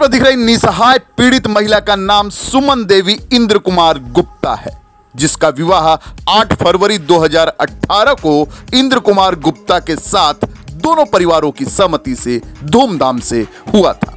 पर दिख रही निसहाय पीड़ित महिला का नाम सुमन देवी इंद्र कुमार गुप्ता है, जिसका विवाह 8 फरवरी 2018 को इंद्र कुमार गुप्ता के साथ दोनों परिवारों की सहमति से, धूमधाम से हुआ था।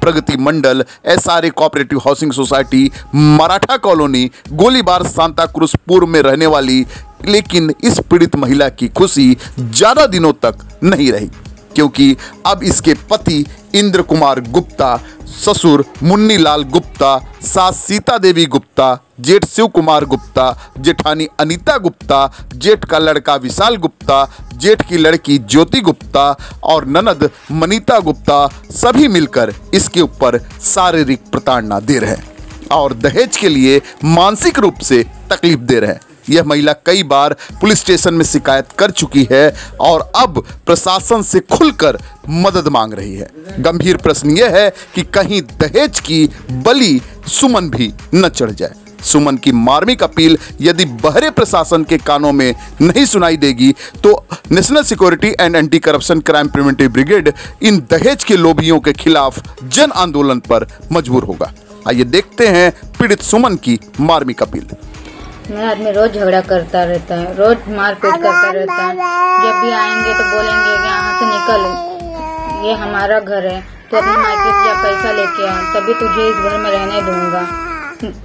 Pragati Mandal S R A cooperative housing society Maratha colony, Golibar, Santa पूर्व में रहने वाली, लेकिन इस पीड़ित महिला की खुशी ज़्यादा दिनों तक नहीं रही। क्योंकि अब इसके पति इंद्र कुमार गुप्ता, ससुर मुन्नी लाल गुप्ता, सास सीता देवी गुप्ता, जेठ शिव कुमार गुप्ता, जेठानी अनीता गुप्ता, जेठ का लड़का विशाल गुप्ता, जेठ की लड़की ज्योति गुप्ता और ननद मनीता गुप्ता सभी मिलकर इसके ऊपर शारीरिक प्रताड़ना दे रहे हैं और दहेज के लिए मानसिक रूप से तकलीफ़ दे रहे हैं। यह महिला कई बार पुलिस स्टेशन में शिकायत कर चुकी है और अब प्रशासन से खुलकर मदद मांग रही है। गंभीर प्रश्न यह है कि कहीं दहेज की बलि सुमन भी न चढ़ जाए। सुमन की मार्मिक अपील यदि बहरे प्रशासन के कानों में नहीं सुनाई देगी तो national security and anti corruption crime preventive brigade इन दहेज के लोभियों के खिलाफ जन आंदोलन पर मजबूर होगा। आइए देखते हैं पीड़ित सुमन की मार्मिक अपील। मेरा आदमी रोज झगड़ा करता रहता है रोज मारपीट करता रहता है। जब भी आएँगे तो बोलेंगे कि यहाँ से निकल। ये हमारा घर है तो अपने मायके से पैसा लेके आ तभी तुझे इस घर में रहने दूँगा।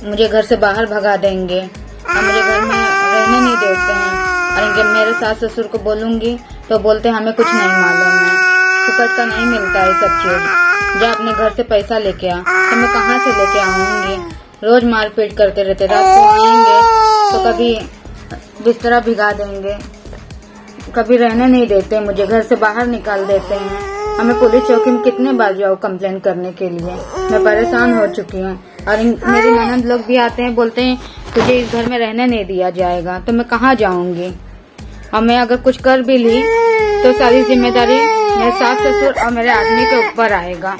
मुझे घर से बाहर भगा देंगे। और मुझे घर में रहने नहीं देते हैं। और इनके मेरे सास ससुर को बोलूँगी तो बोलते हमें कुछ नहीं मालूम है। फुकट का नहीं मिलता है सब चीज़। जब अपने घर से पैसा लेके आ। तो मैं कहाँ से लेके आऊँगी? रोज मारपीट करते रहते रात को आएँगे तो कभी बिस्तरा भिगा देंगे। कभी रहने नहीं देते, मुझे घर से बाहर निकाल देते हैं। हमें पुलिस चौकी में कितने बार जाओ कंप्लेन करने के लिए? मैं परेशान हो चुकी हूँ। और मेरी ननद लोग भी आते हैं, बोलते हैं, तुझे इस घर में रहने नहीं दिया जाएगा तो मैं कहाँ जाऊँगी? और मैं अगर कुछ कर भी ली तो सारी ज़िम्मेदारी मेरे सास ससुर और मेरे आदमी के ऊपर आएगा।